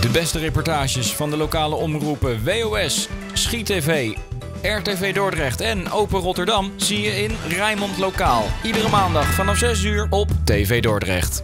De beste reportages van de lokale omroepen WOS, Schiet TV, RTV Dordrecht en Open Rotterdam zie je in Rijnmond Lokaal. Iedere maandag vanaf 6 uur op TV Dordrecht.